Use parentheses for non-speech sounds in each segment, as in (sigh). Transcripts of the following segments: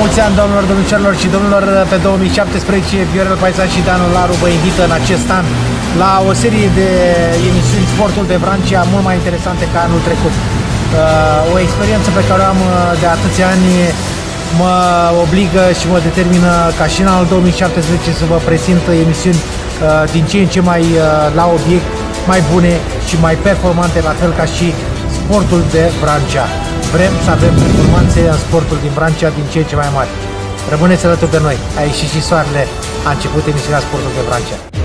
mulți ani, domnilor, domnișoarelor și domnilor, pe 2017 Viorel Paisan și Danu Laru vă invită în acest an la o serie de emisiuni Sportul de Vrancea mult mai interesante ca anul trecut. Uh, o experiență pe care o am uh, de atâția ani mă obligă și mă determină ca și în anul 2017 să vă prezint emisiuni uh, din ce în ce mai la obiect, mai bune și mai performante, la fel ca și sportul de Vrancea. Vrem să avem performanțe în sportul din Vrancea din ce în ce mai mari. Rămâneți alături de noi. A ieșit și soarele. A început emisiunea Sportul de Vrancea.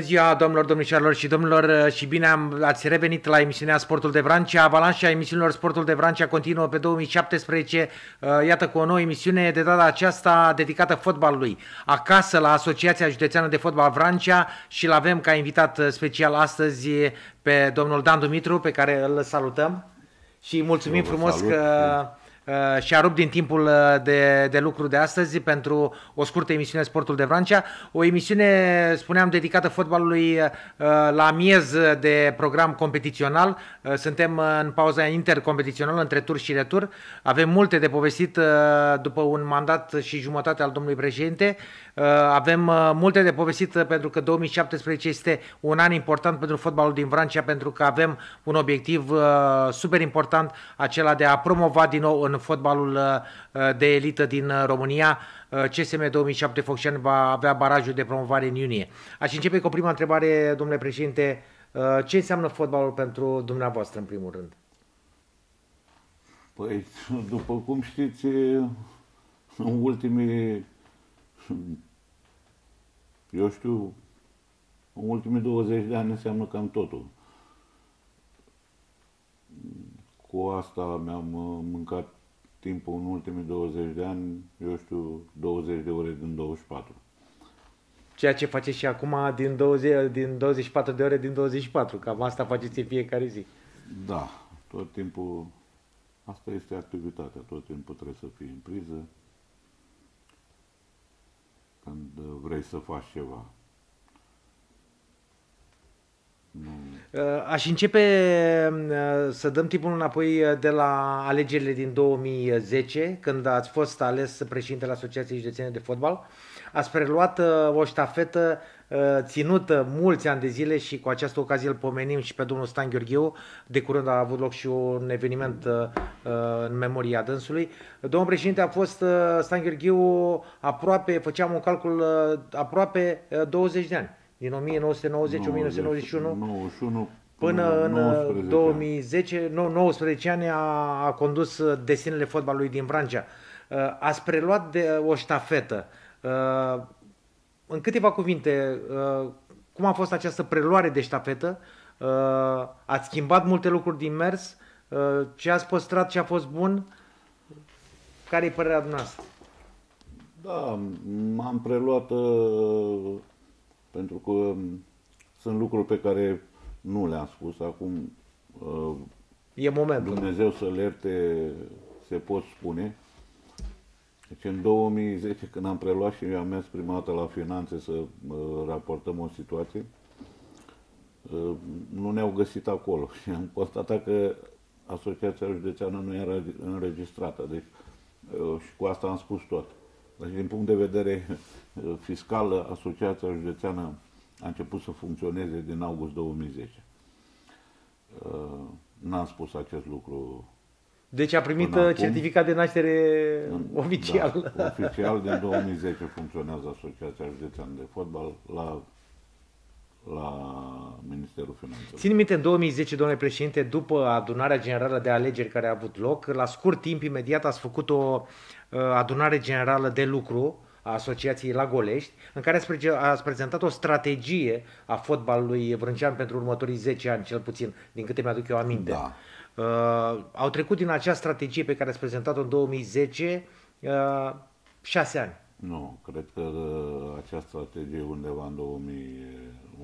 Bună ziua, domnilor, domnișoarelor și domnilor și bine am, ați revenit la emisiunea Sportul de Vrancea. Avalanșa emisiunilor Sportul de Vrancea continuă pe 2017, uh, iată cu o nouă emisiune de data aceasta dedicată fotbalului. Acasă la Asociația Județeană de Fotbal Vrancea și l avem ca invitat special astăzi pe domnul Dan Dumitru, pe care îl salutăm și mulțumim frumos salut. că Uh, și-a rupt din timpul uh, de, de lucru de astăzi pentru o scurtă emisiune Sportul de Vrancea. O emisiune, spuneam, dedicată fotbalului uh, la miez de program competițional. Suntem în pauza intercompetițională între tur și retur. Avem multe de povestit după un mandat și jumătate al domnului președinte. Avem multe de povestit pentru că 2017 este un an important pentru fotbalul din Vrancea pentru că avem un obiectiv super important, acela de a promova din nou în fotbalul uh, de elită din uh, România. Uh, CSM 2007 Focșani va avea barajul de promovare în iunie. Aș începe cu o prima întrebare, domnule președinte. Ce înseamnă fotbalul pentru dumneavoastră, în primul rând? Păi, după cum știți, în ultimii, eu știu, în ultimii 20 de ani înseamnă cam totul. Cu asta mi-am mâncat timpul în ultimii 20 de ani, eu știu, 20 de ore din 24. Ceea ce faceți și acum din, 20, din 24 de ore din 24, cam asta faceți în fiecare zi. Da, tot timpul, asta este activitatea, tot timpul trebuie să fii în priză când vrei să faci ceva. Uh, aș începe uh, să dăm timpul înapoi uh, de la alegerile din 2010, când ați fost ales președintele Asociației Județene de Fotbal. Ați preluat o ștafetă ținută mulți ani de zile și cu această ocazie îl pomenim și pe domnul Stan Gheorghiu. De curând a avut loc și un eveniment în memoria dânsului. Domnul președinte a fost Stan Gheorghiu aproape, făceam un calcul, aproape 20 de ani din 1990, 1991 91, până în 2010, 19 ani a, a condus desenele fotbalului din Vrancea. Uh, ați preluat de o ștafetă. Uh, în câteva cuvinte, uh, cum a fost această preluare de ștafetă? Ați schimbat multe lucruri din mers? Ce ați păstrat, ce a fost bun? Care e părerea dumneavoastră? Da, m-am preluat pentru că um, sunt lucruri pe care nu le-am spus. Acum uh, e momentul. Dumnezeu să lerte, se pot spune. Deci în 2010, când am preluat și am mers prima dată la finanțe să uh, raportăm o situație, uh, nu ne-au găsit acolo (laughs) și am constatat că Asociația Județeană nu era înregistrată. Deci, și cu asta am spus tot. Deci, din punct de vedere uh, fiscal, Asociația Județeană a început să funcționeze din august 2010. Uh, n-am spus acest lucru. Deci a primit uh, certificat de naștere da, oficial. Da, (laughs) oficial din 2010 funcționează Asociația Județeană de Fotbal la la Ministerul Finanțelor. Țin minte, în 2010, domnule președinte, după adunarea generală de alegeri care a avut loc, la scurt timp, imediat ați făcut o uh, adunare generală de lucru a Asociației la Golești, în care ați prezentat o strategie a fotbalului vrâncean pentru următorii 10 ani, cel puțin, din câte mi-aduc eu aminte. Da. Uh, au trecut din acea strategie pe care ați prezentat-o în 2010 uh, 6 ani. Nu, cred că uh, această strategie undeva în 2000,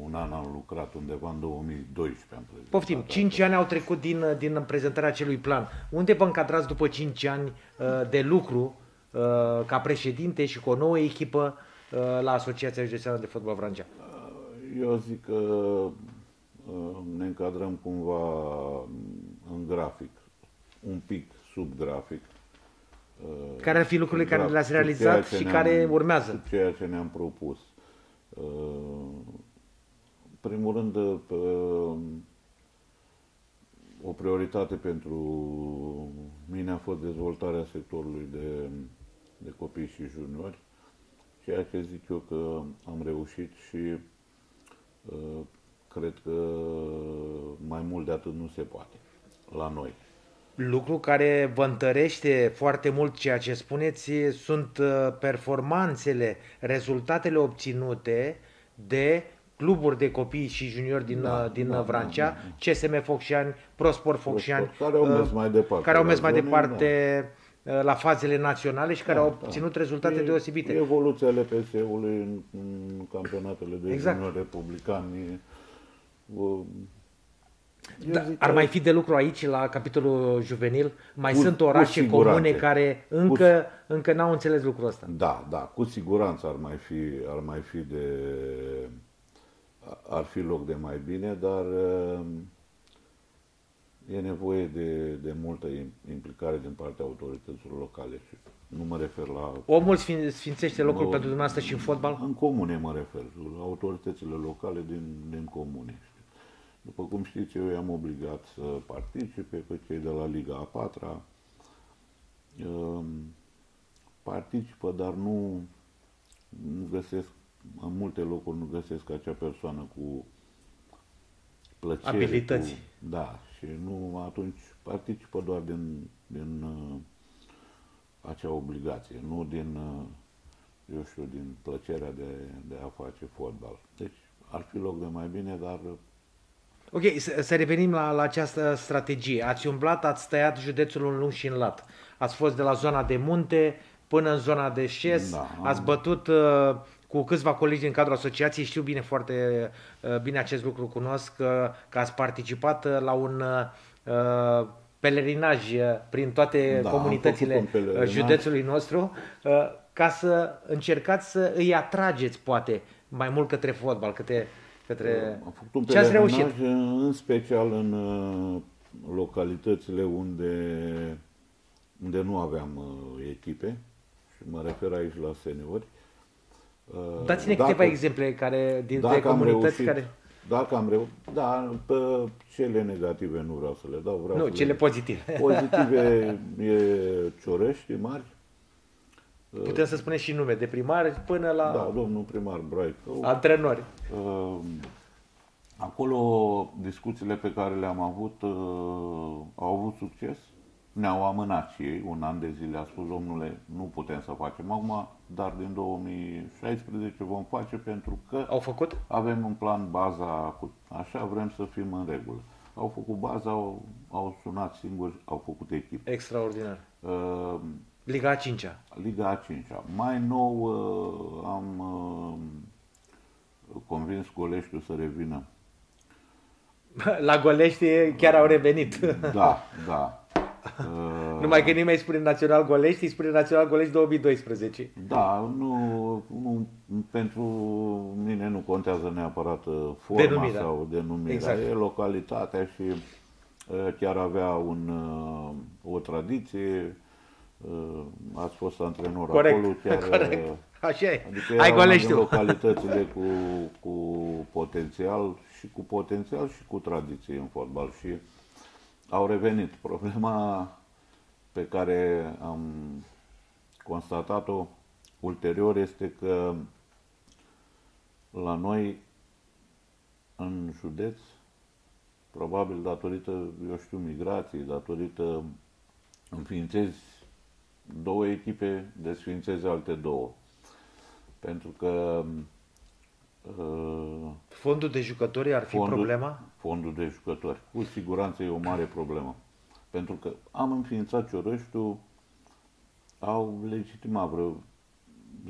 un an am lucrat, undeva în 2012 am prezentat. Poftim, 5 ani au trecut din, din prezentarea acelui plan. Unde vă încadrați după 5 ani uh, de lucru ca președinte și cu o nouă echipă la Asociația Județeană de Fotbal Vrancea? Eu zic că ne încadrăm cumva în grafic, un pic sub grafic. Care ar fi lucrurile care le-ați realizat și care urmează? Ceea ce ne-am propus. Primul rând, o prioritate pentru mine a fost dezvoltarea sectorului de, de copii și juniori, ceea ce zic eu că am reușit și uh, cred că mai mult de atât nu se poate la noi. Lucru care vă întărește foarte mult ceea ce spuneți sunt uh, performanțele, rezultatele obținute de cluburi de copii și juniori din, da, uh, din da, Vrancea, da, da. CSM Focșani, Prosport Focșani, care au mers mai departe, care au mers mai departe da. la fazele naționale și care da, au obținut da. rezultate e, deosebite. Evoluția LPS-ului în, în campionatele de exact. juniori republicani. Da, ar mai fi de lucru aici la capitolul juvenil? Mai cu, sunt orașe comune care încă, cu, încă n-au înțeles lucrul ăsta. Da, da, cu siguranță ar mai fi, ar mai fi de ar fi loc de mai bine, dar uh, e nevoie de, de multă implicare din partea autorităților locale și nu mă refer la... Omul sfințește locul mă, pentru dumneavoastră și în fotbal? În comune mă refer, autoritățile locale din, din comune. După cum știți, eu i-am obligat să participe pe cei de la Liga a patra. Um, participă, dar nu, nu găsesc în multe locuri nu găsesc acea persoană cu plăcere. Abilități. Cu, da, și nu atunci participă doar din, din uh, acea obligație, nu din, uh, eu știu, din plăcerea de, de a face fotbal. Deci ar fi loc de mai bine, dar Ok, să, să revenim la, la această strategie. Ați umblat, ați tăiat județul în lung și în lat. Ați fost de la zona de munte până în zona de șes, da, ați bătut uh, cu câțiva colegi din cadrul asociației, știu bine foarte uh, bine acest lucru, cunosc că, că ați participat uh, la un uh, pelerinaj prin toate da, comunitățile județului nostru. Ca să încercați să îi atrageți poate mai mult către fotbal, către, către... Am făcut un Ce ați reușit? în special în localitățile unde, unde nu aveam echipe și mă refer aici la seniori Dați-ne dacă, câteva exemple care, din dacă comunități reușit, care... Dacă am reușit, da, pe cele negative nu vreau să le dau. Vreau nu, cele le... pozitive. Pozitive (laughs) e Ciorești, mari. Putem să spunem și nume, de primari până la... Da, domnul primar Braică. Antrenori. Acolo discuțiile pe care le-am avut au avut succes ne-au amânat și ei un an de zile. A spus, domnule, nu putem să facem acum, dar din 2016 vom face pentru că au făcut? avem un plan baza, așa vrem să fim în regulă. Au făcut baza, au, au sunat singuri, au făcut echipă. Extraordinar. Uh, Liga a 5 -a. Liga a 5 -a. Mai nou uh, am uh, convins Goleștiul să revină. La Golești chiar au revenit. Da, da. (laughs) Uh, Numai că nimeni spune Național Golești, îi spune Național Golești 2012. Da, nu, nu, pentru mine nu contează neapărat uh, forma denumirea. sau denumirea. Exact. E localitatea și uh, chiar avea un, o tradiție. Ați fost antrenor corect, acolo. Chiar, (laughs) corect. Așa e. Adică Ai Goleștiul. localitățile (laughs) cu, cu potențial și cu potențial și cu tradiție în fotbal. Și au revenit. Problema pe care am constatat-o ulterior este că la noi, în județ, probabil datorită, eu știu, migrației, datorită înființezi două echipe, desfințezi alte două. Pentru că Uh, fondul de jucători ar fi fondul, problema? Fondul de jucători. Cu siguranță e o mare problemă. Pentru că am înființat Ciorăștiu, au legitimat vreo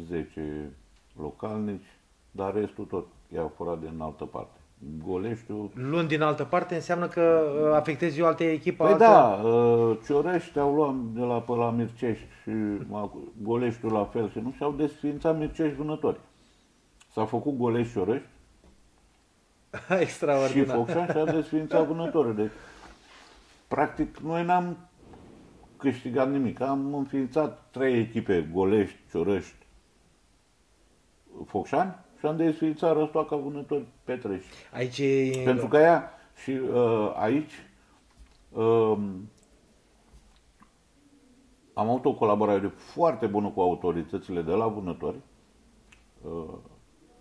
10 localnici, dar restul tot i-au furat din altă parte. Goleștiul... Luând din altă parte înseamnă că uh, afectezi o altă echipă. Păi altă... da, uh, Ciorești au luat de la, pe la Mircești și Goleștiul la fel și nu și-au desfințat Mircești vânători. S-a făcut Golești Ciorești (laughs) și Extraordinar. Focșani și-a desfințat vânători. Deci, practic, noi n-am câștigat nimic. Am înființat trei echipe, Golești, Ciorești, Focșani și am desfințat Răstoaca Vânători Petrești. Aici e... Pentru că ea și uh, aici uh, am avut o colaborare foarte bună cu autoritățile de la Vânători, uh,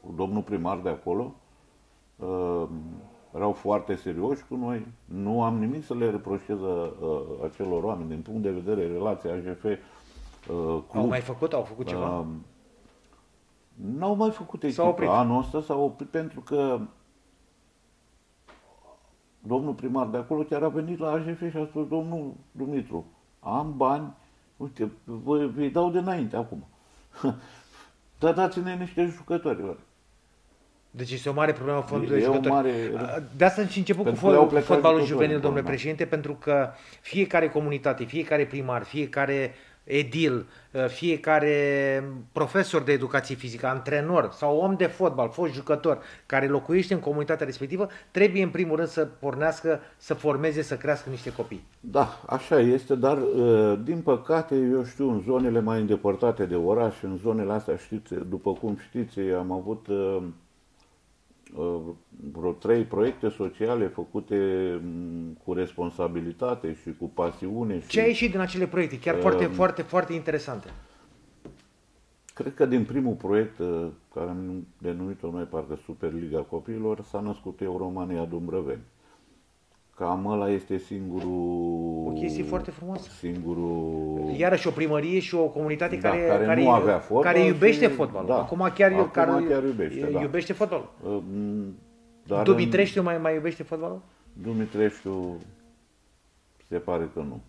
cu domnul primar de acolo, uh, erau foarte serioși cu noi, nu am nimic să le reproșez uh, acelor oameni din punct de vedere relația AGF uh, club. Au mai făcut, au făcut ceva? Uh, N-au mai făcut S-au echipă. oprit. Anul ăsta s-au oprit pentru că domnul primar de acolo chiar a venit la AGF și a spus, domnul Dumitru, am bani, uite, vă, vi dau de înainte acum. (laughs) Dar dați-ne niște jucători. bă. Deci este o mare problemă fondul E- de e o jucători. mare- De asta și început cu Pentru că au fo- plecat fotbalul jucătorii, juvenil, domnule da. președinte, pentru că fiecare comunitate, fiecare primar, fiecare edil, fiecare profesor de educație fizică, antrenor sau om de fotbal, fost jucător, care locuiește în comunitatea respectivă, trebuie în primul rând să pornească, să formeze, să crească niște copii. Da, așa este, dar uh, din păcate, eu știu, în zonele mai îndepărtate de oraș, în zonele astea, știți, după cum știți, am avut uh, uh, vreo trei proiecte sociale făcute mm, cu responsabilitate și cu pasiune. Și Ce a ieșit din acele proiecte? Chiar foarte, foarte, foarte interesante. Cred că din primul proiect, uh, care am denumit-o noi parcă Superliga Copiilor, s-a născut Euromania Dumbrăveni. Cam ăla este singurul... O chestie foarte frumoasă. Singurul... Iarăși o primărie și o comunitate Da, care, care nu avea fotbal care iubește și- fotbalul. da. Acum chiar, Acum care, chiar iubește, da. iubește fotbalul. Uh, m, Dar Dumitreștiu mai, mai iubește fotbalul? în Dumitreștiu se pare că nu.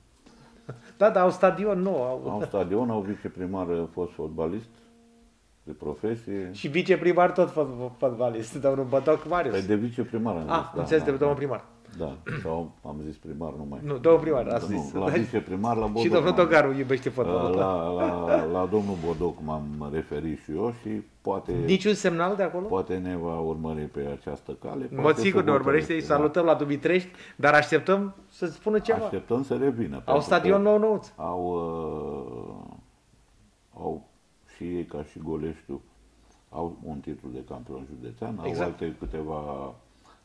(laughs) Da, dar au stadion nou. Au... Au stadion, au viceprimar uh, fost fotbalist de profesie. (laughs) Și viceprimar tot fot- fotbalist, domnul Bătoc Marius. Păi de viceprimar am zis. Ah, înțeles de domnul primar. Da, sau am zis primar numai. Nu, domnul primar, a Nu, zis. la viceprimar, la (laughs) Bodoc. Și domnul m-am- Dogaru iubește fotbalul. da. La, la, la domnul Bodoc m-am referit și eu și poate, Niciun semnal de acolo? poate ne va urmări pe această cale. În mod poate sigur să ne urmărește, îi hotărăște, salutăm la Dumitrești, dar așteptăm să spună da. ceva. Așteptăm să revină. Au pentru stadion că nou nouț. Au, uh, au și ei ca și Goleștiu au un titlu de campion județean, Exact. au alte câteva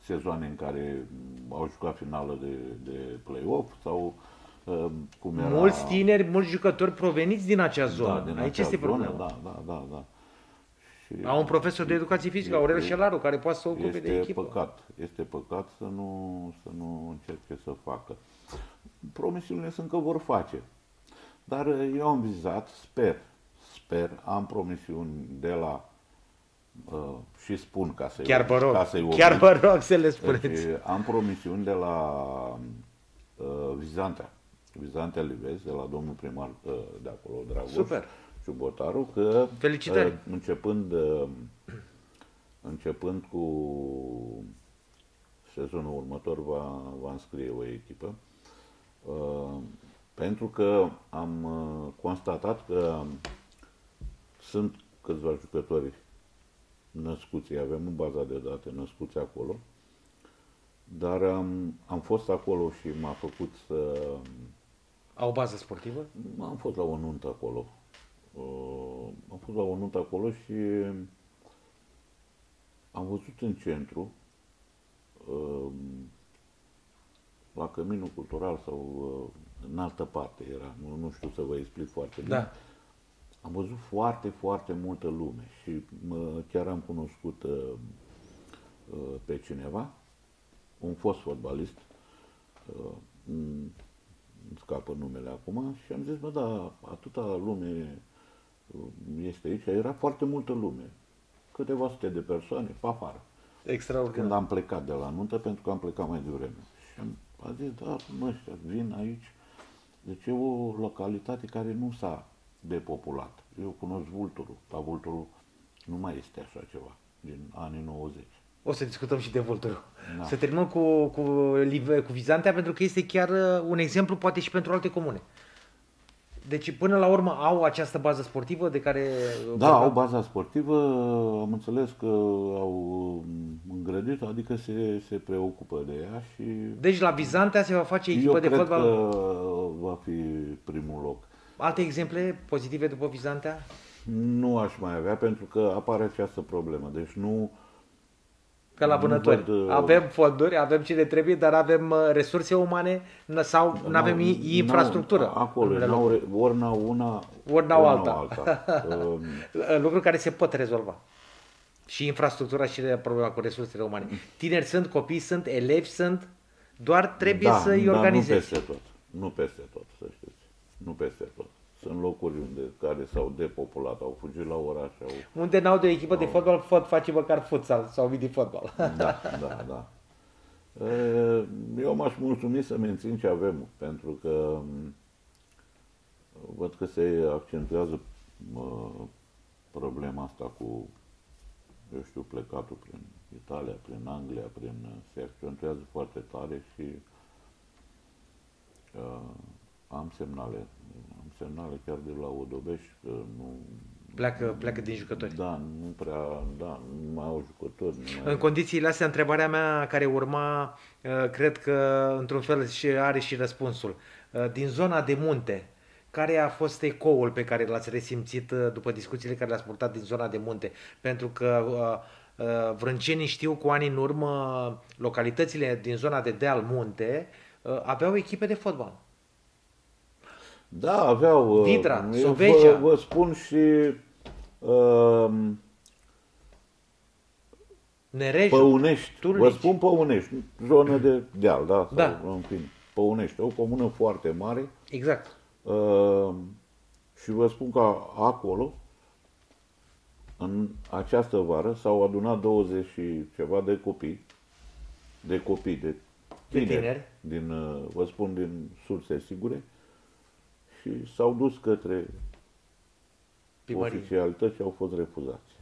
sezoane în care m, au jucat finală de, de play-off sau uh, cum era... Mulți tineri, mulți jucători proveniți din acea zonă. Da, din Aici acea este zonă, problema. Da, da, da, da. Și Au un profesor de educație fizică, Aurel Șelaru, care poate să o ocupe de este echipă. păcat, este păcat să nu, să nu încerce să facă. Promisiunile sunt că vor face. Dar eu am vizat, sper, sper, am promisiuni de la uh, și spun ca să-i Chiar vă rog, ca să-i chiar oblig. vă rog să le spuneți. Deci, am promisiuni de la uh, Vizantea, Vizantea Livezi, de la domnul primar uh, de acolo, Dragoș Super. Ciubotaru, că Felicitări. uh, începând, uh, începând cu sezonul următor va, va înscrie o echipă. Uh, pentru că am uh, constatat că sunt câțiva jucători născuți, îi avem în baza de date născuți acolo, dar am, am fost acolo și m-a făcut să... Au o bază sportivă? Am fost la o nuntă acolo. Uh, am fost la o nuntă acolo și am văzut în centru, uh, la Căminul Cultural sau uh, în altă parte era, nu, nu știu să vă explic foarte bine. Da. Am văzut foarte, foarte multă lume și mă, chiar am cunoscut uh, uh, pe cineva, un fost fotbalist, uh, îmi scapă numele acum, și am zis, bă, da, atâta lume uh, este aici, era foarte multă lume, câteva sute de persoane pe afară. Extraordinar. Când am plecat de la nuntă, pentru că am plecat mai devreme. Și am a zis, da, mă, ăștia vin aici. Deci e o localitate care nu s-a depopulat. Eu cunosc Vulturul, dar Vulturul nu mai este așa ceva, din anii 90. O să discutăm și de Vulturu. Da. Să terminăm cu, cu, cu Vizantea, pentru că este chiar uh, un exemplu, poate și pentru alte comune. Deci, până la urmă, au această bază sportivă de care... Da, vorba... au baza sportivă, am înțeles că au îngrădit, adică se, se preocupă de ea și... Deci la Bizantea se va face echipă Eu de fotbal? că va fi primul loc. Alte exemple pozitive după Bizantea? Nu aș mai avea, pentru că apare această problemă. Deci nu ca la vânători. Văd, uh, avem fonduri, avem ce ne trebuie, dar avem uh, resurse umane sau nu avem infrastructură. Acolo, n-au, ori n-au una, ori n-au alta. alta. (laughs) Um, Lucruri care se pot rezolva. Și infrastructura și problema cu resursele umane. Tineri sunt, copii sunt, elevi sunt, doar trebuie da, să-i da, organizezi. nu peste tot. Nu peste tot, să știți. Nu peste tot. Sunt locuri unde care s-au depopulat, au fugit la oraș. Au... Unde n-au de echipă au... de fotbal, pot face măcar futsal sau mini fotbal. Da, da, da. Eu m-aș mulțumi să mențin ce avem, pentru că văd că se accentuează problema asta cu, eu știu, plecatul prin Italia, prin Anglia, prin se accentuează foarte tare și uh, am semnale semnale chiar de la Odobeș că nu... Pleacă, pleacă din jucători. Da, nu prea, da, nu mai au jucători. Nu mai... În condițiile astea, întrebarea mea care urma, uh, cred că într-un fel și are și răspunsul. Uh, din zona de munte, care a fost ecoul pe care l-ați resimțit uh, după discuțiile care le-ați purtat din zona de munte? Pentru că vrâncenii știu cu ani în urmă, localitățile din zona de deal munte aveau echipe de fotbal. Da, aveau. Uh, Vidra, Sovecea. Vă, vă spun și uh, Nereju, Păunești. Turnici. Vă spun Păunești, zonă de deal, da? da. Sau, în fin, Păunești, o comună foarte mare. Exact. Uh, și vă spun că acolo, în această vară, s-au adunat 20 și ceva de copii, de copii, de tineri, de tineri. din, uh, vă spun, din surse sigure, și s-au dus către Primărie. oficialități și au fost refuzați.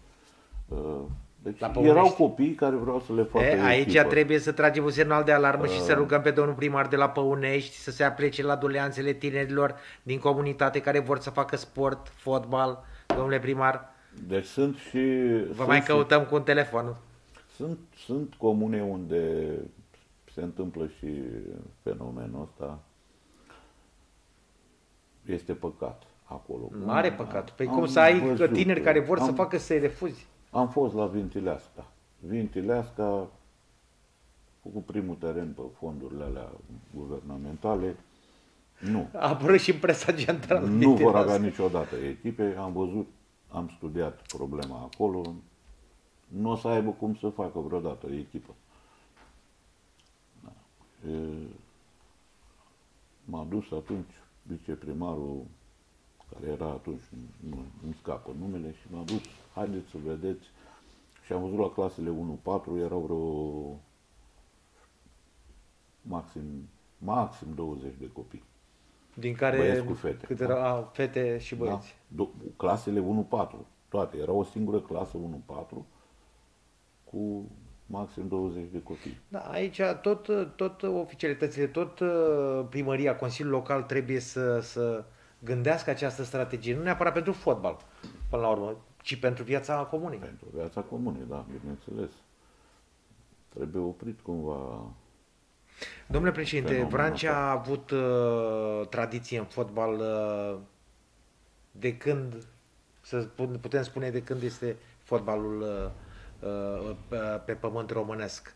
Uh, deci la erau copii care vreau să le facă e, Aici echipă. trebuie să tragem un semnal de alarmă uh, și să uh. rugăm pe domnul primar de la Păunești să se aplece la doleanțele tinerilor din comunitate care vor să facă sport, fotbal. Domnule primar, deci sunt și... Vă sunt mai căutăm și, cu un telefon. Sunt, sunt comune unde se întâmplă și fenomenul ăsta este păcat acolo. Mare păcat. Păi cum să ai văzut, tineri care vor am, să facă să-i refuzi? Am fost la Vintileasca. Vintileasca cu primul teren pe fondurile alea guvernamentale. Nu. A apărut și în presa generală. Nu vor avea niciodată echipe. Am văzut, am studiat problema acolo. Nu o să aibă cum să facă vreodată echipă. Da. M-a dus atunci viceprimarul care era atunci, nu, nu scapă numele, și m-a dus, haideți să vedeți, și am văzut la clasele 1-4, erau vreo maxim, maxim 20 de copii. Din care băieți cu fete. Câte erau da? fete și băieți. Da. Clasele 1-4, toate. Era o singură clasă 1-4 cu maxim 20 de copii. Da, aici tot, tot oficialitățile, tot uh, primăria, Consiliul Local trebuie să, să gândească această strategie, nu neapărat pentru fotbal, până la urmă, ci pentru viața comunei. Pentru viața comunei, da, bineînțeles. Trebuie oprit cumva Domnule președinte, Vrancea a avut uh, tradiție în fotbal uh, de când, să putem spune de când este fotbalul uh, Uh, pe pământ românesc.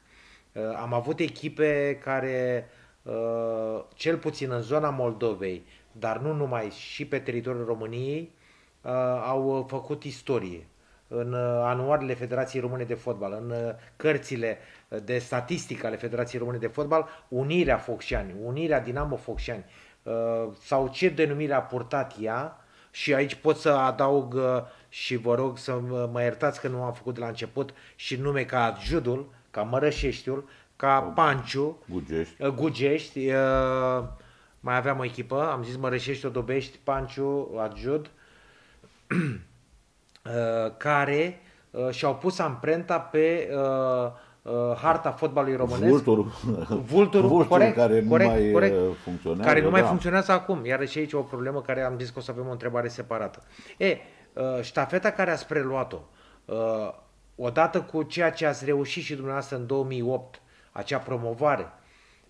Uh, am avut echipe care, uh, cel puțin în zona Moldovei, dar nu numai, și pe teritoriul României, au făcut istorie în anuarele Federației Române de Fotbal, în cărțile de statistică ale Federației Române de Fotbal, Unirea Focșani, Unirea Dinamo Focșani, sau ce denumire a purtat ea, și aici pot să adaug și vă rog să mă iertați că nu am făcut de la început și nume ca Judul, ca Mărășeștiul, ca Panciu, Gugești, uh, Gugești uh, mai aveam o echipă, am zis Mărășești, Odobești, Panciu, Adjud, (clears throat) uh, care și-au pus amprenta pe uh, harta fotbalului românesc. Vulturul, Vulturul, vulturul corect, care nu corect, mai corect. uh, funcționează. care nu mai da. funcționează acum. Iar și aici o problemă care am zis că o să avem o întrebare separată. E, uh, ștafeta care ați preluat-o, uh, odată cu ceea ce ați reușit și dumneavoastră în 2008, acea promovare,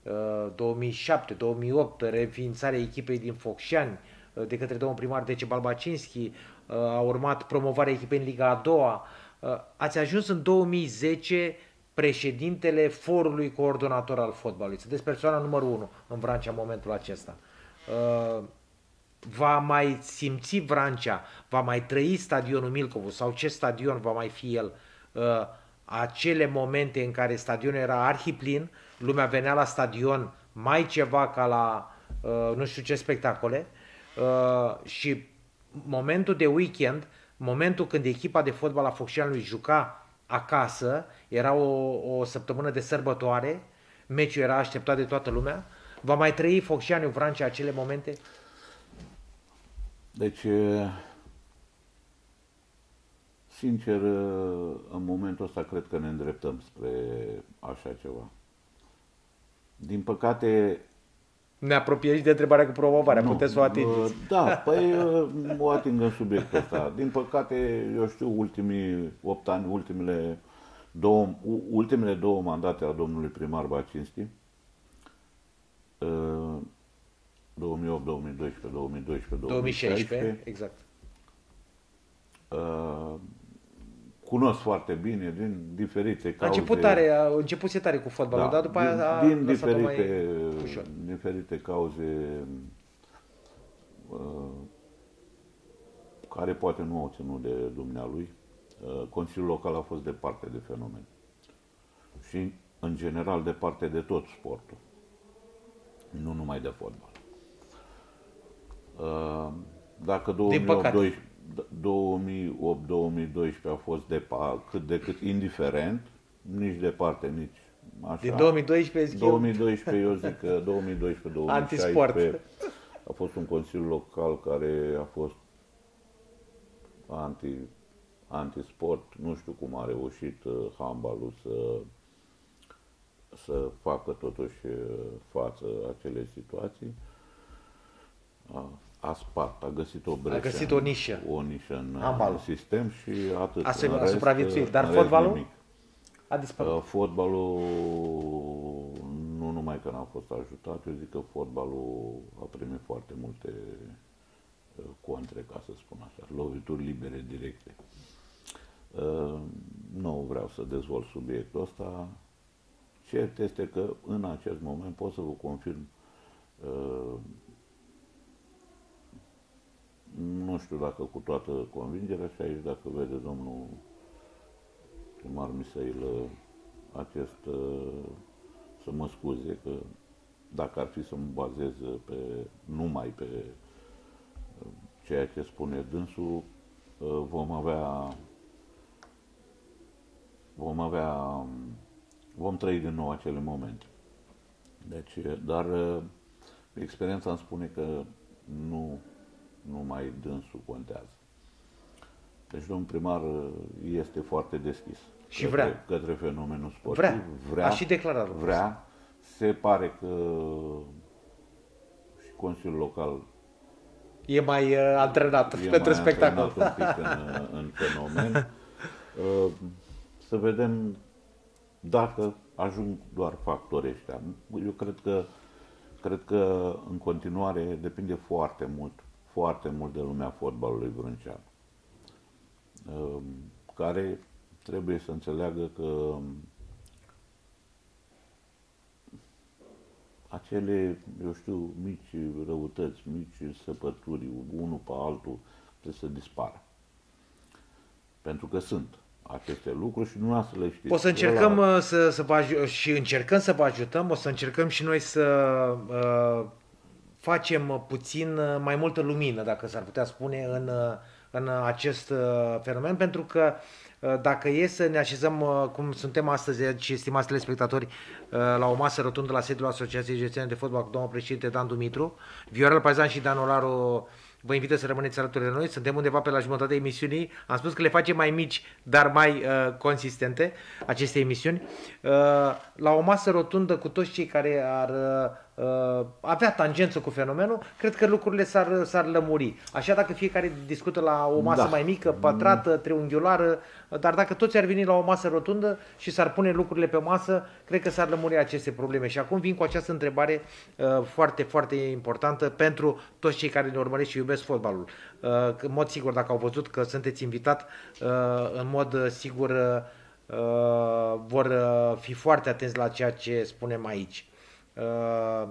uh, 2007, 2008, reființarea echipei din Focșani uh, de către domnul primar Dece Balbacinski, uh, a urmat promovarea echipei în Liga a doua, uh, ați ajuns în 2010 președintele forului coordonator al fotbalului. Sunteți persoana numărul 1 în Vrancea în momentul acesta. Uh, va mai simți Vrancea, va mai trăi stadionul Milcovu sau ce stadion va mai fi el, uh, acele momente în care stadionul era arhiplin, lumea venea la stadion mai ceva ca la uh, nu știu ce spectacole uh, și momentul de weekend, momentul când echipa de fotbal a Focșanului juca acasă, era o, o săptămână de sărbătoare, meciul era așteptat de toată lumea, va mai trăi Focșaniu Vrancea acele momente? Deci, e, sincer, e, în momentul ăsta cred că ne îndreptăm spre așa ceva. Din păcate, Ne apropiem și de întrebarea cu promovarea, nu, puteți să o atingeți. e, Da, păi e, o ating în subiectul ăsta. Din păcate, eu știu, ultimii 8 ani, ultimele două, u- ultimele două mandate a domnului primar Bacinski, e, 2008, 2012, 2012, 2016, exact. Uh, cunosc foarte bine din diferite A cauze. început tare, a început se tare cu fotbalul, dar după din, aia a din lăsat-o diferite, mai ușor. diferite cauze uh, care poate nu au ținut de dumnealui. Uh, Consiliul Local a fost departe de fenomen. Și, în general, departe de tot sportul. Nu numai de fotbal. Uh, Dacă Din păcate. 2008-2012 a fost de pa- cât de cât indiferent, nici departe, nici așa. Din 2012 zic eu, 2012, eu zic că 2012-2016 Antisport. a fost un consiliu local care a fost anti, anti-sport. Nu știu cum a reușit uh, handbalul să, să facă totuși uh, față acele situații. A, a spart, a găsit o breșă. găsit în- o nișă. O nișă în Handbalul. uh, sistem și atât. A se- În a supraviețuit. uh, Dar în rest fotbalul? nimic. a dispărut. Uh, Fotbalul nu numai că n-a fost ajutat, eu zic că fotbalul a primit foarte multe uh, contre, ca să spun așa, lovituri libere directe. Uh, Nu vreau să dezvolt subiectul ăsta. Cert este că în acest moment pot să vă confirm uh, nu știu dacă cu toată convingerea și aici dacă vede domnul primar Misail acest, uh, să mă scuze că dacă ar fi să mă bazez pe, numai pe uh, ceea ce spune dânsul, uh, vom avea vom avea um, vom trăi din nou acele momente. Deci, dar uh, experiența îmi spune că nu numai dânsul contează. Deci domnul primar uh, este foarte deschis. Și către, vrea. Către fenomenul sportiv. Vrea. vrea A și declarat lucrul Vrea. Se pare că și Consiliul Local E mai uh, antrenat e pentru mai spectacol. antrenat un pic în, (laughs) în fenomen. Uh, Să vedem dacă ajung doar factorii ăștia. Eu cred că, cred că în continuare depinde foarte mult, foarte mult de lumea fotbalului vrâncean, uh, care trebuie să înțeleagă că acele, eu știu, mici răutăți, mici săpături, unul pe altul, trebuie să dispară. Pentru că sunt aceste lucruri și dumneavoastră le știți. O să încercăm Ăla- uh, să, să vă aj- și încercăm să vă ajutăm, o să încercăm și noi să uh, facem uh, puțin uh, mai multă lumină, dacă s-ar putea spune, în, uh, în acest uh, fenomen, pentru că uh, dacă e să ne așezăm uh, cum suntem astăzi, aici, stimați telespectatori, uh, la o masă rotundă la sediul Asociației Județene de Fotbal cu domnul președinte Dan Dumitru, Viorel Paizan și Dan Olaru vă invită să rămâneți alături de noi. Suntem undeva pe la jumătatea emisiunii. Am spus că le facem mai mici, dar mai uh, consistente aceste emisiuni. Uh, la o masă rotundă cu toți cei care ar uh, uh, avea tangență cu fenomenul, cred că lucrurile s-ar, s-ar lămuri. Așa dacă fiecare discută la o masă Da. mai mică, pătrată, triunghiulară, dar dacă toți ar veni la o masă rotundă și s-ar pune lucrurile pe masă, cred că s-ar lămuri aceste probleme. Și acum vin cu această întrebare uh, foarte, foarte importantă pentru toți cei care ne urmăresc și iubesc fotbalul. Uh, în mod sigur, dacă au văzut că sunteți invitat, uh, în mod uh, sigur uh, uh, vor uh, fi foarte atenți la ceea ce spunem aici. Uh,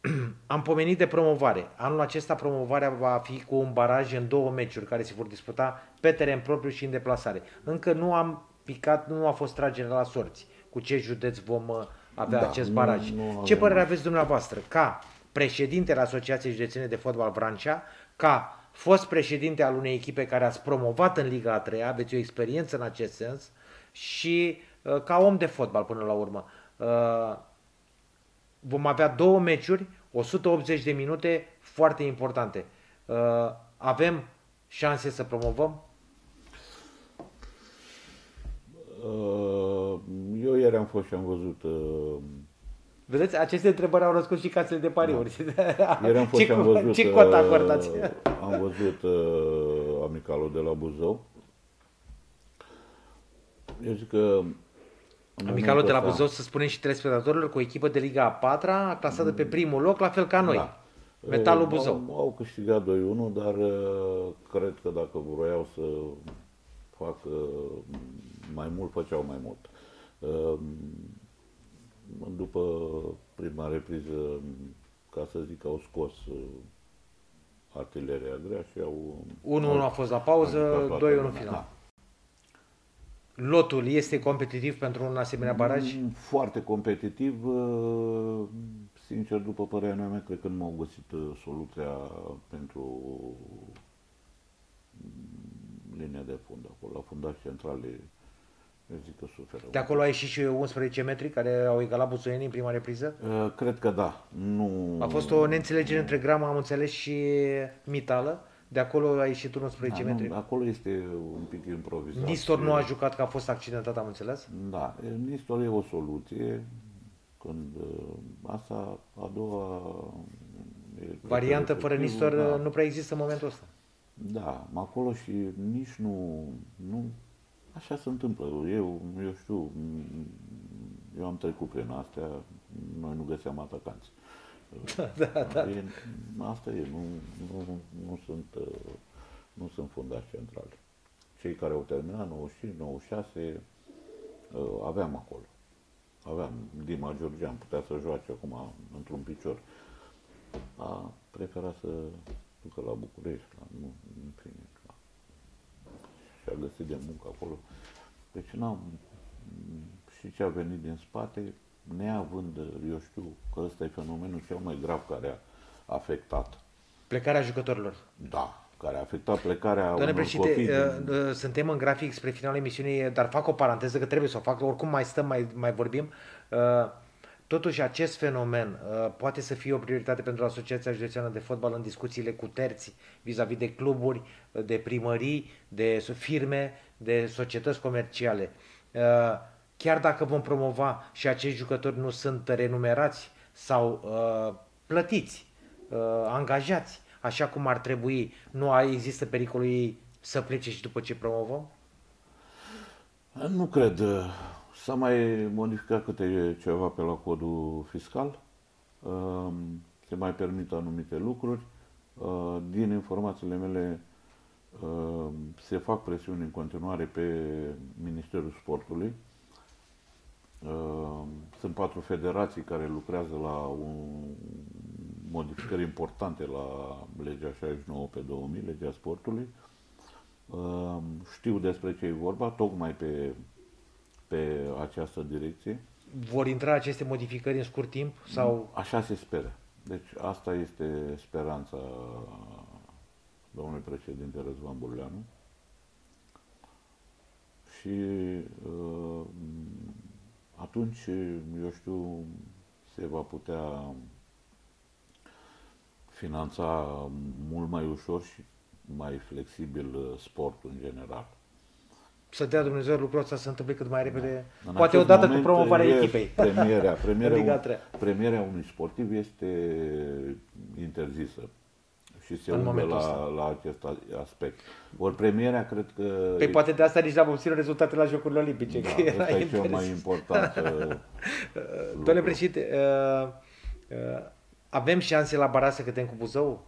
(clears throat) am pomenit de promovare. Anul acesta promovarea va fi cu un baraj în două meciuri care se vor disputa pe teren propriu și în deplasare. Încă nu am picat, nu a fost tragere la sorți cu ce județ vom uh, avea Da, acest nu- baraj. nu avem ce părere asta. aveți dumneavoastră ca președinte al Asociației Județene de Fotbal Vrancea, ca fost președinte al unei echipe care ați promovat în Liga a treia, aveți o experiență în acest sens și uh, ca om de fotbal până la urmă. Uh, vom avea două meciuri, 180 de minute foarte importante. Uh, avem șanse să promovăm? Uh, Eu ieri am fost și am văzut uh, Vedeți, aceste întrebări au răspuns și casele de pariuri. Ieri am (laughs) fost ce, și am văzut, ce cot uh, acordați? am văzut uh, amicalul de la Buzău. Eu zic că... în Amicalul de la momentul Buzău, să spunem și telespectatorilor, cu o echipă de Liga a patra, clasată pe primul loc, la fel ca noi. Da. Metalul Uh, Buzău. Au, au câștigat 2-1, dar uh, cred că dacă vroiau să facă mai mult, făceau mai mult. Uh, După prima repriză, ca să zic, au scos uh, artileria grea și au... 1-1 a fost la pauză, au jucat 2-1 toată în lumea. final. Da. Lotul este competitiv pentru un asemenea baraj? Mm, Foarte competitiv. uh, Sincer, după părerea mea, cred că nu au găsit uh, soluția pentru mm, linia de fund acolo. La fundaș centrale, eu zic că suferă. De acolo a ieșit și 11 metri care au egalat buțoienii în prima repriză? Uh, Cred că da. Nu... A fost o neînțelegere între Grama, am înțeles, și Mitală. De acolo a ieșit 11 da, metri. nu, acolo este un pic improvizat. Nistor nu a jucat că a fost accidentat, am înțeles? Da, Nistor e o soluție. Când uh, asta, a doua... e Variantă fără efectivul, Nistor da. nu prea există în momentul ăsta. Da, acolo și nici nu, nu, așa se întâmplă. Eu, eu știu, m- eu am trecut prin astea, noi nu găseam atacanți. Da, da. E, asta e, nu, nu, nu sunt, uh, nu sunt fundași centrale. Cei care au terminat 95, 96, uh, aveam acolo. Aveam Dima Georgian, putea să joace acum într-un picior. A preferat să ducă la București, la, nu, în fine, la, și a găsit de muncă acolo. Deci n-am, și ce a venit din spate, neavând, eu știu că ăsta e fenomenul cel mai grav care a afectat, Plecarea jucătorilor. da, care a afectat plecarea Doamne unor președinte, copii. uh, din- uh, suntem în grafic spre finalul emisiunii, dar fac o paranteză că trebuie să o fac, oricum mai stăm, mai, mai vorbim. Uh, Totuși, acest fenomen uh, poate să fie o prioritate pentru Asociația Județeană de Fotbal în discuțiile cu terți vis-a-vis de cluburi, uh, de primării, de so- firme, de societăți comerciale. Uh, Chiar dacă vom promova și acești jucători nu sunt renumerați sau uh, plătiți, uh, angajați, așa cum ar trebui, nu a- există pericolul ei să plece și după ce promovăm? Nu cred. S-a mai modificat câte ceva pe la codul fiscal. Um, Se mai permit anumite lucruri. Uh, Din informațiile mele um, se fac presiuni în continuare pe Ministerul Sportului. Um, Sunt patru federații care lucrează la un modificări importante la legea 69 pe 2000, legea sportului. Um, Știu despre ce e vorba, tocmai pe, pe această direcție. Vor intra aceste modificări în scurt timp sau Așa se speră. Deci asta este speranța domnului președinte Răzvan Burleanu. Și uh, atunci, eu știu, se va putea finanța mult mai ușor și mai flexibil uh, sportul în general. Să dea Dumnezeu lucrul ăsta să se întâmple cât mai repede, În poate acest odată cu moment promovarea e echipei. Premierea, (laughs) premierea, În Liga un, treia. premierea unui sportiv este interzisă și se În umblă momentul la, ăsta. la acest aspect. Ori premierea cred că... Păi poate de asta nici n-am obținut rezultate la Jocurile Olimpice. da, că era asta e cel interes. mai important. (laughs) uh, Domnule președinte, uh, uh, avem șanse la Bara să cădem cu Buzău?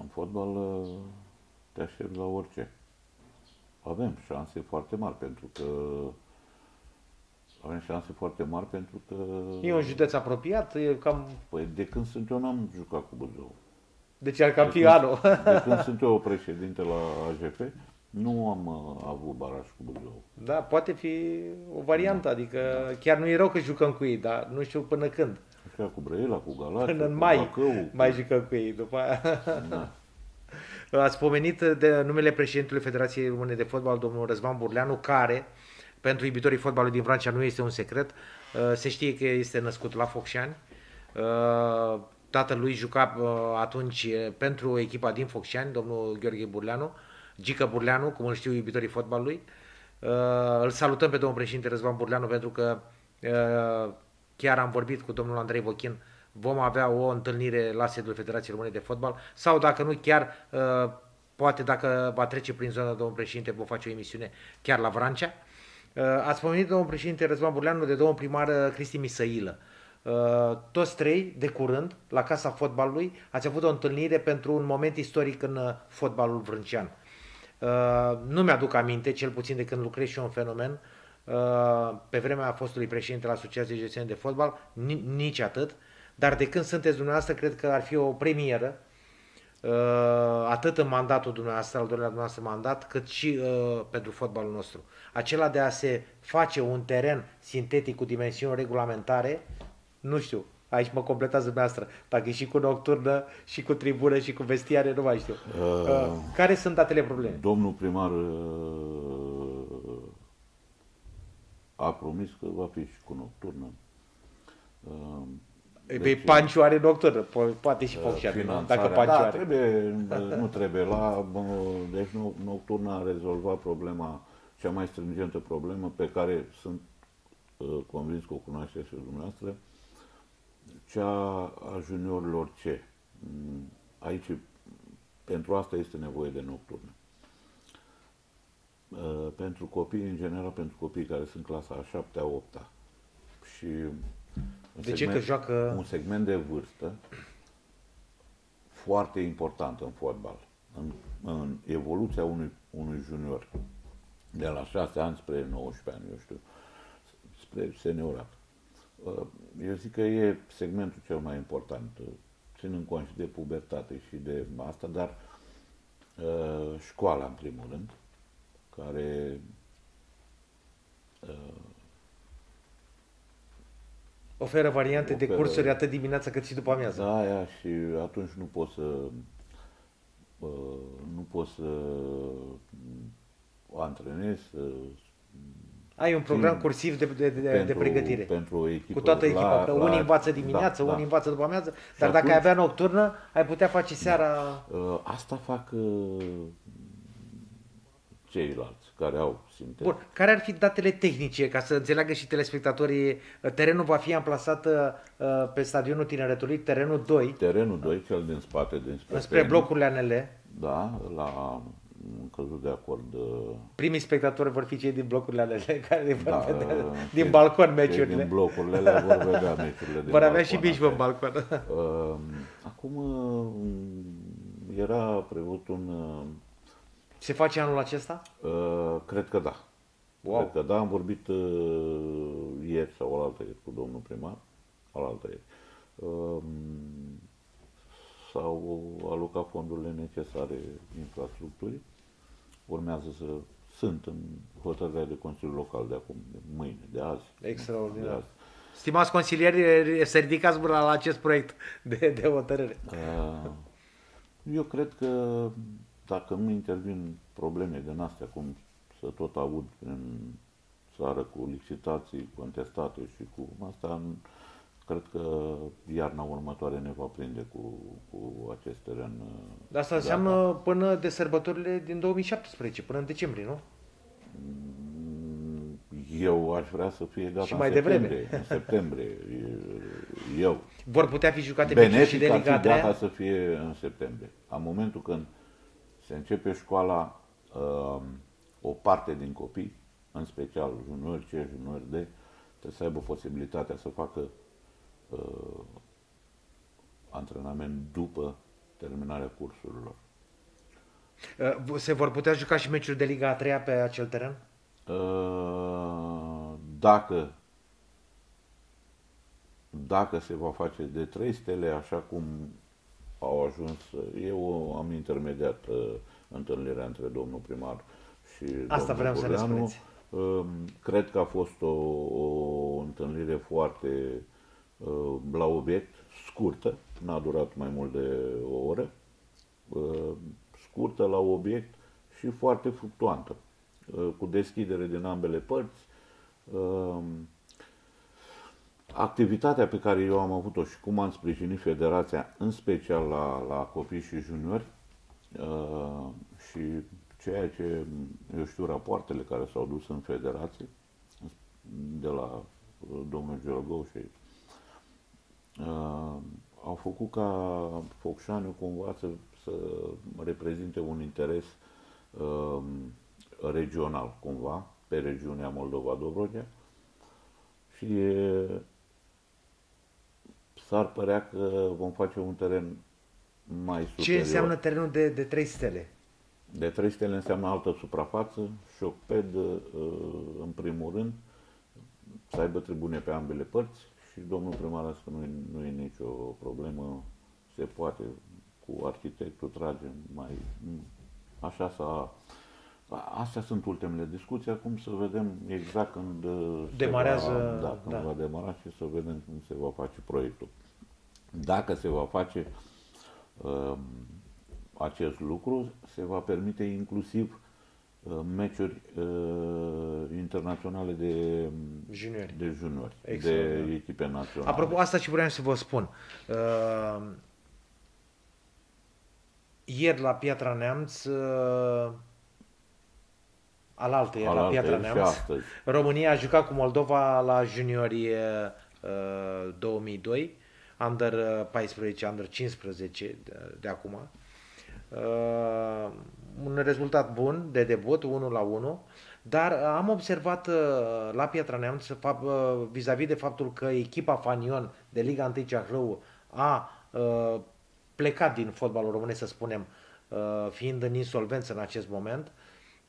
În fotbal uh, te aștept la orice. Avem șanse foarte mari pentru că avem șanse foarte mari pentru că E un județ apropiat, e cam... păi, de când sunt eu n-am jucat cu Buzău. Deci ar cam fi anul. De când (laughs) sunt eu președinte la AJP, nu am uh, avut baraj cu Buzău. Da, poate fi o variantă, adică chiar nu e rău că jucăm cu ei, dar nu știu până când. Așa cu Brăila, cu Galați, Până în cu mai Bacău, mai jucăm cu ei. După aia... Da. (laughs) Ați pomenit de numele președintelui Federației Române de Fotbal, domnul Răzvan Burleanu, care, pentru iubitorii fotbalului din Francia, nu este un secret. Uh, Se știe că este născut la Focșani. Uh, Tatălui juca uh, atunci uh, pentru echipa din Focșani, domnul Gheorghe Burleanu, Gică Burleanu, cum îl știu iubitorii fotbalului. Uh, Îl salutăm pe domnul președinte Răzvan Burleanu pentru că uh, chiar am vorbit cu domnul Andrei Vochin vom avea o întâlnire la sediul Federației Române de Fotbal sau dacă nu chiar, uh, poate dacă va trece prin zona domnul președinte, vom face o emisiune chiar la Vrancea. Uh, Ați pomenit domnul președinte Răzvan Burleanu de domnul primar uh, Cristi Misăilă. Uh, Toți trei, de curând, la Casa Fotbalului, ați avut o întâlnire pentru un moment istoric în uh, fotbalul vrâncean. Uh, Nu mi-aduc aminte, cel puțin de când lucrez și eu în fenomen, uh, pe vremea fostului președinte al Asociației Județene de Fotbal, ni- nici atât, dar de când sunteți dumneavoastră, cred că ar fi o premieră, uh, atât în mandatul dumneavoastră, al doilea dumneavoastră mandat, cât și uh, pentru fotbalul nostru. Acela de a se face un teren sintetic cu dimensiuni regulamentare, nu știu, aici mă completați dumneavoastră, dacă e și cu nocturnă, și cu tribună, și cu vestiare, nu mai știu. Uh, care sunt datele probleme? Domnul primar uh, a promis că va fi și cu nocturnă. Uh, Pe deci, Panciu are nocturnă, po- poate și uh, Focșani, nu? finanțarea. dacă Panciu da, are. trebuie, uh, nu trebuie. La, uh, deci no- nocturna a rezolvat problema, cea mai stringentă problemă pe care sunt uh, convins că o cunoașteți și dumneavoastră, cea a juniorilor C. Mm, Aici, pentru asta este nevoie de nocturnă. Uh, Pentru copii, în general, pentru copii care sunt clasa a 7 a 8 -a. Și un De ce? Că joacă- un segment de vârstă foarte important în fotbal, în, în evoluția unui, unui junior, de la 6 ani spre 19 ani, eu știu, spre seniorat. Uh, Eu zic că e segmentul cel mai important, uh, ținând cont și de pubertate și de asta, dar uh, școala, în primul rând, care Oferă variante de Oferă- cursuri atât dimineața cât și după amiază. Da, aia și atunci nu poți să uh, nu poți să o antrenezi, să, Ai un program Țin cursiv de, de, de, de pentru, pregătire. pentru o echipă. Cu toată echipa, la- că la- unii învață dimineață, da, unii da. învață după amiază, dar Și dacă ai atunci- avea nocturnă, ai putea face seara... Uh, Asta fac uh, ceilalți care au simte. Bun, care ar fi datele tehnice, ca să înțeleagă și telespectatorii, terenul va fi amplasat uh, pe stadionul Tineretului, terenul 2, Terenul 2, cel din spate, dinspre spre tenis, blocurile ANL. Da, la am căzut de acord uh, Primii spectatori vor fi cei din blocurile ANL, (laughs) care vor da, vedea uh, din cei- balcon cei meciurile. din blocurile alea vor vedea meciurile (laughs) din Vor avea și balcon, bici pe asta e. balcon. Uh, (laughs) Acum uh, era prevăzut un... uh, Se face anul acesta? uh, Cred că da. Wow. Cred că da, am vorbit uh, ieri sau alaltă ieri cu domnul primar, alaltă ieri. Uh, S-au alocat fondurile necesare infrastructurii. Urmează să sunt în hotărârea de Consiliul Local de acum, de mâine, de azi. De Extraordinar. azi. Stimați consilieri, să ridicați mâna la acest proiect de, de hotărâre. Uh, Eu cred că dacă nu intervin probleme din astea, cum să tot aud în țară cu licitații contestate și cu asta, cred că iarna următoare ne va prinde cu, cu acest teren. Dar asta înseamnă gata. până de sărbătorile din 2017, până în decembrie, nu? Mm, eu aș vrea să fie gata și mai în devreme. septembrie. În septembrie. (laughs) Eu. Vor putea fi jucate Benefic și de Liga fi gata să fie în septembrie. La momentul când se începe școala, um, o parte din copii, în special juniori C, juniori D, trebuie să aibă posibilitatea să facă uh, antrenament după terminarea cursurilor. Uh, se vor putea juca și meciuri de Liga a treia pe acel teren? Uh, dacă dacă se va face de trei stele așa cum au ajuns, eu am intermediat uh, întâlnirea între domnul primar și Asta domnul vreau Burleanu. să ne spuneți. Uh, cred că a fost o, o întâlnire foarte uh, la obiect, scurtă, n-a durat mai mult de o oră, uh, scurtă la obiect și foarte fluctuantă, uh, cu deschidere din ambele părți. Uh, activitatea pe care eu am avut-o și cum am sprijinit federația, în special la, la copii și juniori, uh, și ceea ce, eu știu, rapoartele care s-au dus în federație, de la uh, domnul Giorgou și uh, au făcut ca Focșaniu cumva să, să reprezinte un interes uh, regional, cumva, pe regiunea Moldova-Dobrogea. Și s-ar părea că vom face un teren mai superior. Ce înseamnă terenul de, de 3 stele? De 3 stele înseamnă altă suprafață, șocped uh, în primul rând, să aibă tribune pe ambele părți și domnul primar a spus că nu, nu e nicio problemă, se poate, cu arhitectul tragem mai... Așa s-a Astea sunt ultimele discuții, acum să vedem exact când uh, demarează, se va, da, când da. va demara și să vedem cum se va face proiectul. Dacă se va face uh, acest lucru, se va permite inclusiv uh, meciuri uh, internaționale de juniori, de, juniori, de echipe naționale. Apropo, asta și vreau să vă spun. Uh, ieri la Piatra Neamț uh, alaltă era la Piatra Neamț. România a jucat cu Moldova la juniorii uh, 2002, under 14, uh, under 15 de, de acum. Uh, un rezultat bun de debut, 1 la 1, dar am observat uh, la Piatra Neamț uh, vis-a-vis de faptul că echipa Fanion de Liga 1 Ceahlău a uh, plecat din fotbalul românesc, să spunem, uh, fiind în insolvență în acest moment,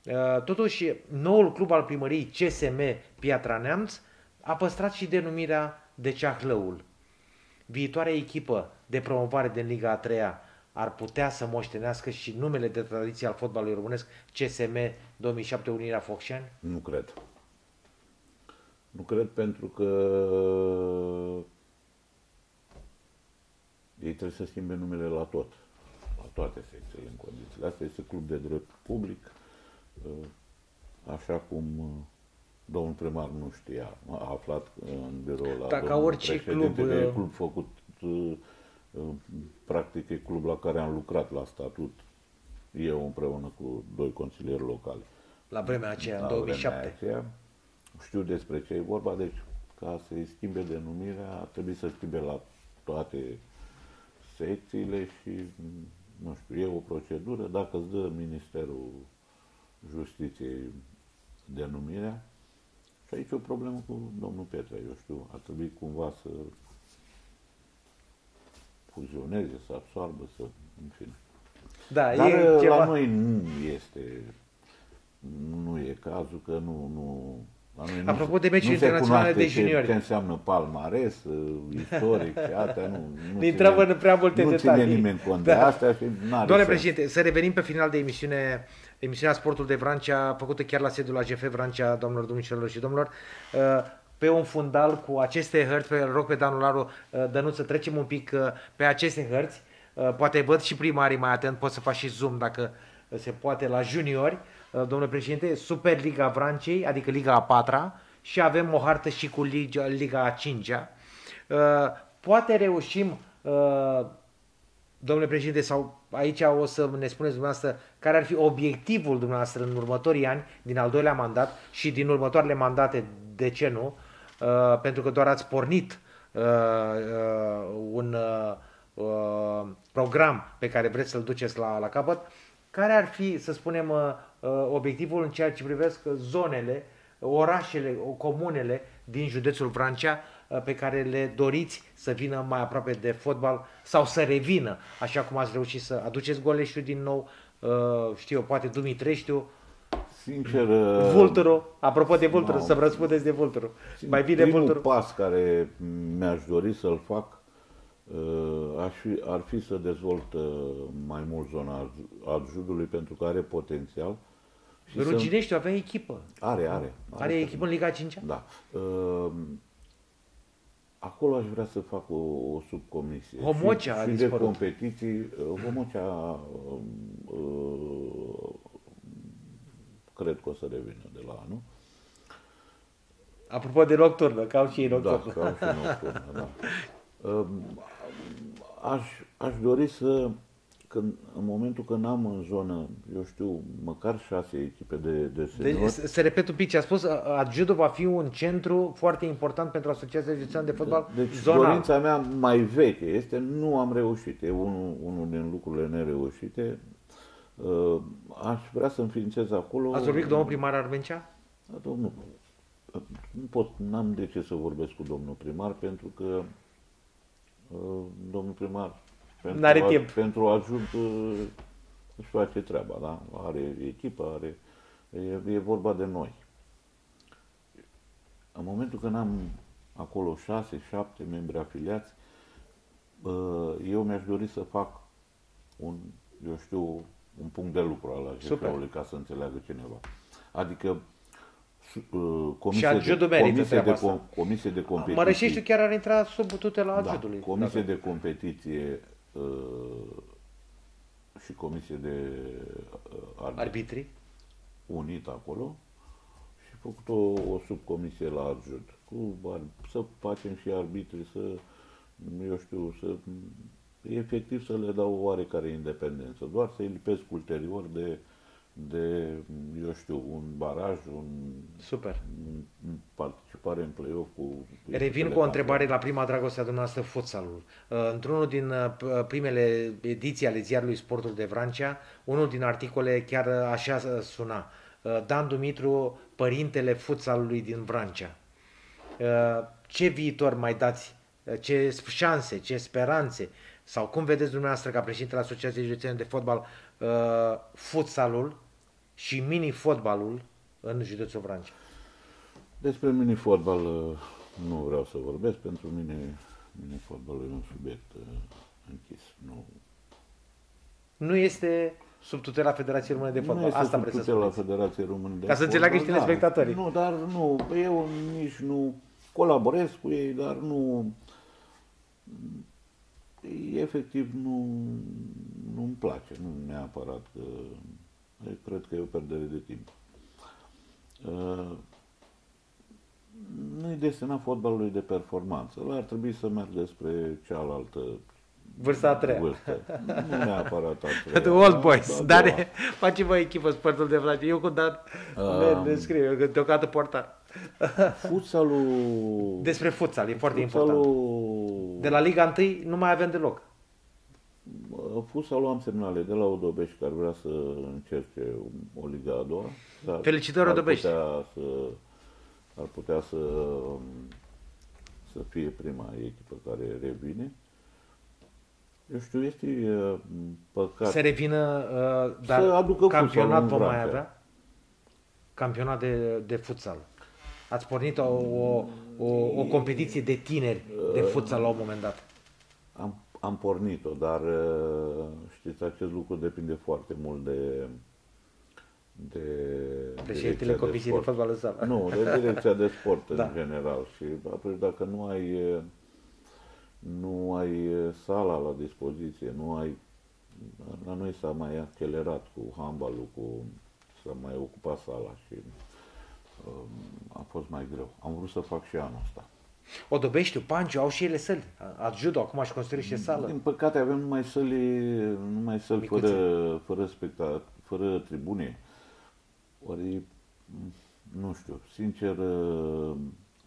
Uh, totuși, noul club al primăriei CSM Piatra Neamț a păstrat și denumirea de Ceahlăul. Viitoarea echipă de promovare din Liga a treia ar putea să moștenească și numele de tradiție al fotbalului românesc CSM 2007 Unirea Focșani? Nu cred. Nu cred pentru că ei trebuie să schimbe numele la tot, la toate secțiile în condițiile. Asta este club de drept public, Uh, așa cum uh, domnul primar nu știa, a aflat în birou la Dacă orice club... că e uh, club făcut, practic e club la care am lucrat la statut, eu împreună cu doi consilieri locali. La vremea aceea, în 2007. Aceea, știu despre ce e vorba, deci ca să-i schimbe denumirea, a trebuit să schimbe la toate secțiile și, nu știu, e o procedură, dacă îți dă Ministerul Justiției denumirea. Și aici e o problemă cu domnul Petre, eu știu, ar trebui cumva să fuzioneze, să absorbă, să, în fine. Da, Dar e la ceva... noi nu este, nu e cazul că nu, nu Apropo de meciuri internaționale de juniori. Ce, ce înseamnă palmares, istoric și astea, nu, nu (laughs) intrăm în prea multe nu detalii. Nu ține nimeni cont da. de astea și Doamne președinte, să revenim pe final de emisiune, emisiunea Sportul de Vrancea, făcută chiar la sediul AGF Vrancea, domnilor, domnișorilor și domnilor, uh, pe un fundal cu aceste hărți, pe rog pe Danul Laru, uh, Dănuț, să trecem un pic uh, pe aceste hărți, poate văd și primarii mai atent, pot să fac și zoom dacă se poate la juniori, Uh, domnule președinte, Superliga Vrancei, adică Liga a patra și avem o hartă și cu Liga, Liga a cincea. Uh, poate reușim, uh, domnule președinte, sau aici o să ne spuneți dumneavoastră care ar fi obiectivul dumneavoastră în următorii ani, din al doilea mandat și din următoarele mandate, de ce nu? Uh, pentru că doar ați pornit uh, uh, un uh, uh, program pe care vreți să-l duceți la, la capăt. Care ar fi, să spunem, uh, uh, obiectivul în ceea ce privesc zonele, orașele, comunele din județul Vrancea uh, pe care le doriți să vină mai aproape de fotbal sau să revină, așa cum ați reușit să aduceți Goleștiu din nou, uh, știu eu, poate Dumitreștiu, Sincer, uh, Vulturu, apropo de Vulturu, Mamă. să-mi răspundeți de Vulturu. Mai bine primul Vulturu. pas care mi-aș dori să-l fac uh, aș fi, ar fi să dezvolt uh, mai mult zona Adjudului pentru că are potențial. Și să, Rugineștiu avea echipă. are, are. Are echipă în Liga 5 Da. Uh, Acolo aș vrea să fac o, o subcomisie. Homocea a și, și de dispărut. competiții. uh, Homocea uh, uh, cred că o să revină de la anul. Apropo de nocturnă, că au și ei Da, nocturnă. ca și nocturnă, da. (laughs) Um, Aș, aș dori să, când, în momentul când am în zonă, eu știu, măcar șase echipe de, de seniori, Deci, să să repet un pic ce a spus, Adjudo va fi un centru foarte important pentru Asociația Județeană de Fotbal Deci zonal. dorința mea mai veche este, nu am reușit, e unul, unul din lucrurile nereușite. Uh, Aș vrea să înființez acolo... Ați vorbit cu domnul primar Armencea? Da, domnul, nu pot, n-am de ce să vorbesc cu domnul primar, pentru că uh, domnul primar pentru, N-are a- timp. pentru ajut uh, își face treaba, da? Are echipă, are, e, e vorba de noi. În momentul când am acolo șase, șapte membri afiliați, uh, eu mi-aș dori să fac un, eu știu, un punct de lucru al AJF-ului ca să înțeleagă cineva. Adică su- uh, comisie, Adjudul de, merită comisie, de, treaba asta. com- comisie de competiție. Mărășeștiu chiar ar intra sub tutela da, Adjudului. comisie Dacă- de competiție uh, și comisie de uh, arbitri Arbitrii? unit acolo și făcut o, o subcomisie la Arjud. Cu, ar- să facem și arbitri, să, eu știu, să efectiv să le dau o oarecare independență, doar să-i lipesc ulterior de, de, eu știu, un baraj, un, Super. un participare în play-off cu... Revin echipele cu o întrebare la prima dragoste a dumneavoastră, futsalul. Uh, Într-unul din uh, p- primele ediții ale ziarului Sportul de Vrancea, unul din articole chiar uh, așa uh, suna. Uh, Dan Dumitru, părintele futsalului din Vrancea. Uh, Ce viitor mai dați? Uh, Ce șanse, ce speranțe? Sau cum vedeți dumneavoastră ca președintele Asociației Județene de Fotbal uh, futsalul și mini-fotbalul în județul Vrancea? Despre mini-fotbal uh, nu vreau să vorbesc, pentru mine mini-fotbalul e un subiect uh, închis. Nu, Nu este sub tutela Federației Române de Fotbal. nu este Asta sub vreți să tutela spuneți. Federației Române de Ca să Fotbal, înțeleagă și telespectatorii. Nu, dar nu, eu nici nu colaborez cu ei, dar nu, efectiv nu, nu-mi place, nu neapărat că, cred că e o pierdere de timp. Uh, nu-i destinat fotbalului de performanță. El ar trebui să meargă spre cealaltă Vârsta a treia. vârstă. Nu neapărat a (laughs) The treia. Old da, Boys. da, Dar doua. (laughs) face vă echipă sportul de Vlad. Eu cu Dan Um. ne, ne scriu, eu că deocamdată portar. Futsalul... Despre futsal, e foarte important. futsalul, De la Liga 1 nu mai avem deloc. Futsalul am semnale de la Odobești care vrea să încerce o Liga a doua. dar Felicitări, ar Odobești. Putea să, ar putea să, să fie prima echipă care revine. Eu știu, este uh, păcat. Se revină, uh, dar Să aducă campionat futsalul în vom mai Vrancea. avea? Campionat de, de futsal. Ați pornit o, o, o, o competiție de tineri de futsal la un moment dat. Am, am pornit-o, dar uh, știți, acest lucru depinde foarte mult de de Președintele direcția Comisiei de sport. Fotbal în sală. Nu, de (laughs) direcția de sport Da. în general. Și atunci dacă nu ai uh, nu ai uh, sala la dispoziție, nu ai la noi s-a mai accelerat cu handbalul, cu s-a mai ocupat sala și um, a fost mai greu. Am vrut să fac și anul ăsta. Odobeștiu, Panciu, au și ele săli. Adjudo, acum aș construiește sală. Din păcate avem numai săli, numai săli fără, fără, specta, fără tribune. Ori, nu știu, sincer,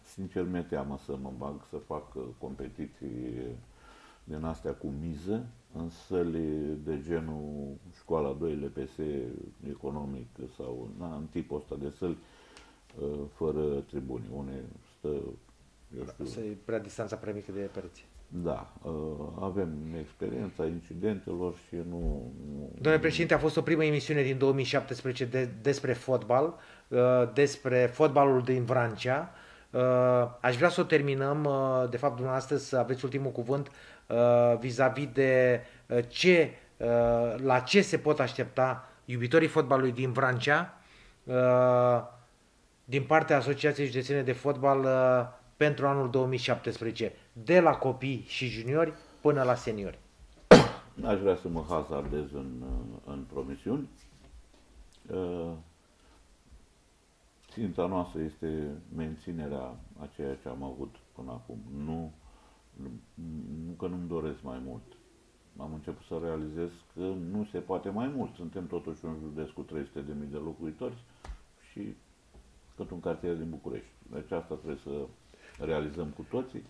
sincer mi-e teamă să mă bag să fac competiții din astea cu miză, în săli de genul școala 2 LPS economic sau na, în tipul ăsta de săli fără tribune, unde stă eu știu. Să e prea distanța prea mică de pereți. Da, uh, avem experiența incidentelor și nu... nu Domnule președinte, a fost o primă emisiune din 2017 de, despre fotbal, uh, despre fotbalul din Vrancea. Uh, aș vrea să o terminăm, de fapt, dumneavoastră să aveți ultimul cuvânt vis-a-vis de ce, la ce se pot aștepta iubitorii fotbalului din Vrancea din partea Asociației Județene de Fotbal pentru anul 2017, de la copii și juniori până la seniori? Aș vrea să mă hazardez în, în promisiuni. Uh, ținta noastră este menținerea a ceea ce am avut până acum. Nu, nu că nu-mi doresc mai mult. Am început să realizez că nu se poate mai mult. Suntem totuși un județ cu 300.000 de locuitori și cât un cartier din București. Deci asta trebuie să realizăm cu toții.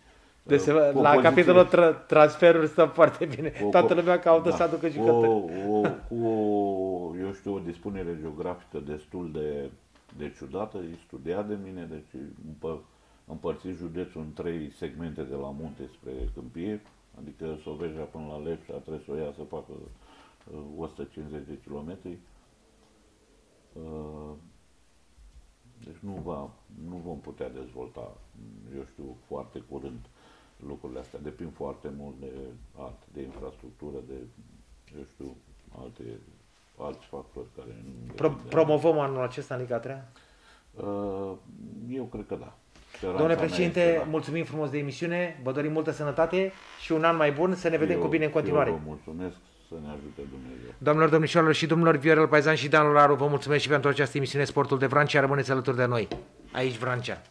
Deci uh, la poziție, capitolul tra- transferuri stăm foarte bine. Cu, Toată lumea caută da, să aducă jucători. O, o, cu o, eu știu, o dispunere geografică destul de, de ciudată, e studiat de mine, deci împă, împărțit județul în trei segmente de la munte spre câmpie, adică Soveja până la Lepșa trebuie să o ia să facă 150 uh, de kilometri. Uh, deci nu, va, nu vom putea dezvolta, eu știu, foarte curând lucrurile astea. Depind foarte mult de alte, de infrastructură, de, eu știu, alte, alți factori care nu... Pro- promovăm anul acesta în Liga 3? Uh, eu cred că da. Domnule președinte, da. mulțumim frumos de emisiune, vă dorim multă sănătate și un an mai bun, să ne vedem eu, cu bine în continuare. Eu vă mulțumesc, să ne ajute Dumnezeu. Doamnelor, domnișoarelor și domnilor, Viorel Paizan și Dan Laru, vă mulțumesc și pentru această emisiune Sportul de Vrancea. Rămâneți alături de noi, aici Vrancea.